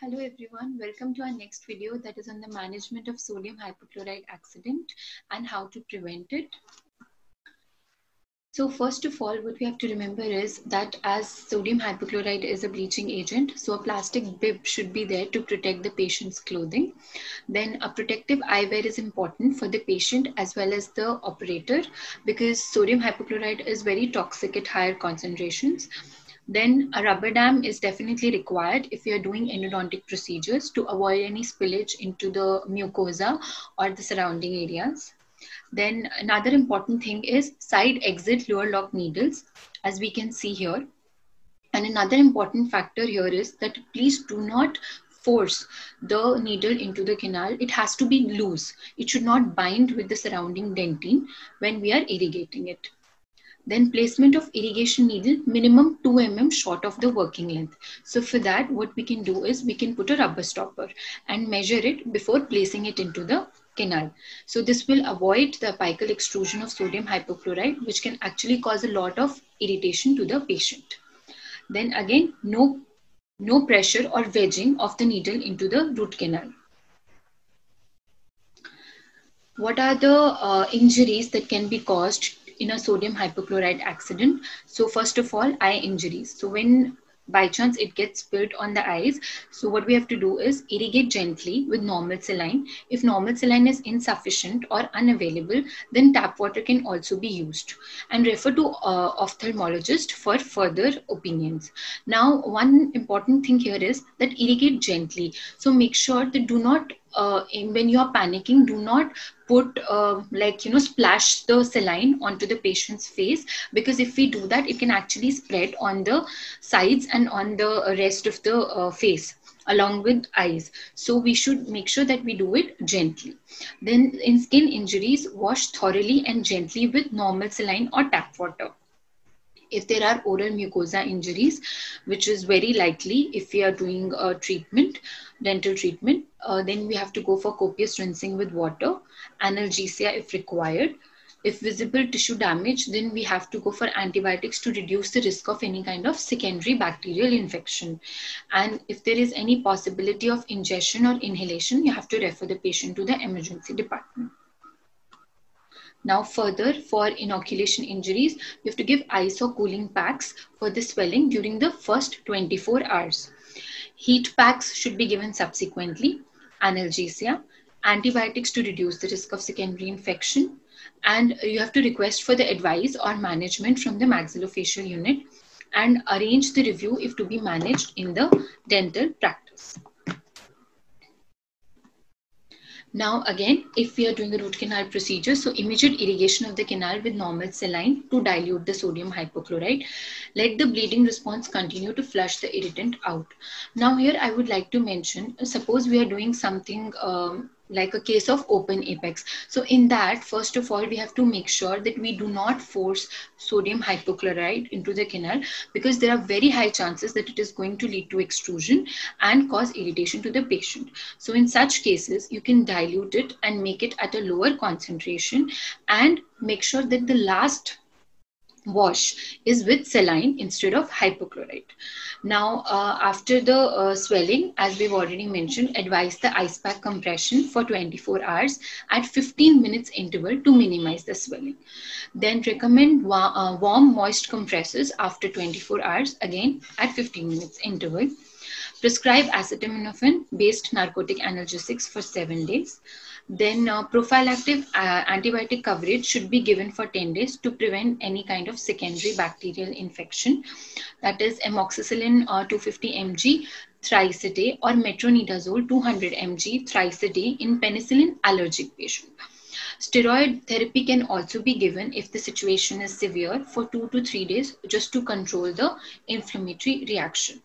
Hello everyone, welcome to our next video that is on the management of sodium hypochlorite accident and how to prevent it. So first of all, what we have to remember is that as sodium hypochlorite is a bleaching agent, so a plastic bib should be there to protect the patient's clothing. Then a protective eyewear is important for the patient as well as the operator because sodium hypochlorite is very toxic at higher concentrations then a rubber dam is definitely required if you're doing endodontic procedures to avoid any spillage into the mucosa or the surrounding areas. Then another important thing is side exit Luer lock needles, as we can see here. And another important factor here is that please do not force the needle into the canal. It has to be loose. It should not bind with the surrounding dentine when we are irrigating it. Then placement of irrigation needle minimum 2 mm short of the working length. So for that, what we can do is we can put a rubber stopper and measure it before placing it into the canal. So this will avoid the apical extrusion of sodium hypochlorite, which can actually cause a lot of irritation to the patient. Then again, no, no pressure or wedging of the needle into the root canal. What are the uh, injuries that can be caused in a sodium hypochlorite accident. So first of all, eye injuries. So when by chance it gets spilled on the eyes. So what we have to do is irrigate gently with normal saline. If normal saline is insufficient or unavailable, then tap water can also be used and refer to uh, ophthalmologist for further opinions. Now, one important thing here is that irrigate gently. So make sure that do not uh, when you are panicking, do not put uh, like you know splash the saline onto the patient's face because if we do that, it can actually spread on the sides and on the rest of the uh, face along with eyes. So we should make sure that we do it gently. Then in skin injuries, wash thoroughly and gently with normal saline or tap water if there are oral mucosa injuries, which is very likely if we are doing a treatment, dental treatment, uh, then we have to go for copious rinsing with water, analgesia if required. If visible tissue damage, then we have to go for antibiotics to reduce the risk of any kind of secondary bacterial infection. And if there is any possibility of ingestion or inhalation, you have to refer the patient to the emergency department. Now further for inoculation injuries, you have to give ice or cooling packs for the swelling during the first 24 hours. Heat packs should be given subsequently, analgesia, antibiotics to reduce the risk of secondary infection, and you have to request for the advice or management from the maxillofacial unit and arrange the review if to be managed in the dental practice. Now again, if we are doing a root canal procedure, so immediate irrigation of the canal with normal saline to dilute the sodium hypochlorite. Let the bleeding response continue to flush the irritant out. Now here I would like to mention, suppose we are doing something um, like a case of open apex. So in that, first of all, we have to make sure that we do not force sodium hypochlorite into the canal because there are very high chances that it is going to lead to extrusion and cause irritation to the patient. So in such cases, you can dilute it and make it at a lower concentration and make sure that the last wash is with saline instead of hypochlorite. Now, uh, after the uh, swelling, as we've already mentioned, advise the ice pack compression for 24 hours at 15 minutes interval to minimize the swelling. Then recommend wa uh, warm moist compresses after 24 hours, again at 15 minutes interval. Prescribe acetaminophen based narcotic analgesics for seven days. Then uh, prophylactic uh, antibiotic coverage should be given for 10 days to prevent any kind of secondary bacterial infection. That is amoxicillin uh, 250 mg thrice a day or metronidazole 200 mg thrice a day in penicillin allergic patient. Steroid therapy can also be given if the situation is severe for two to three days just to control the inflammatory reaction.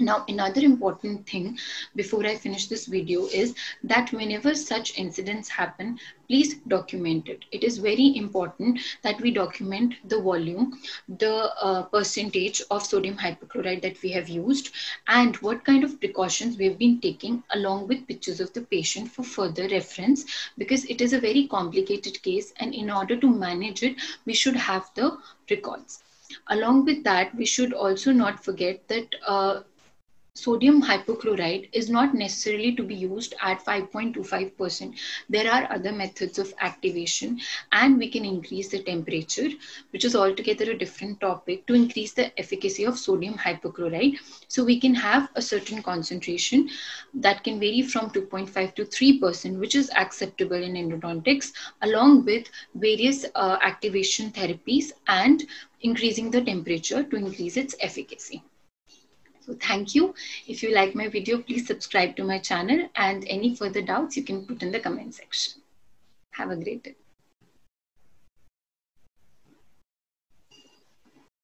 Now, another important thing before I finish this video is that whenever such incidents happen, please document it. It is very important that we document the volume, the uh, percentage of sodium hypochlorite that we have used, and what kind of precautions we have been taking along with pictures of the patient for further reference because it is a very complicated case and in order to manage it, we should have the records. Along with that, we should also not forget that uh, sodium hypochlorite is not necessarily to be used at 5.25%. There are other methods of activation and we can increase the temperature, which is altogether a different topic to increase the efficacy of sodium hypochlorite. So we can have a certain concentration that can vary from 2.5 to 3%, which is acceptable in endodontics, along with various uh, activation therapies and increasing the temperature to increase its efficacy. So thank you. If you like my video, please subscribe to my channel and any further doubts you can put in the comment section. Have a great day.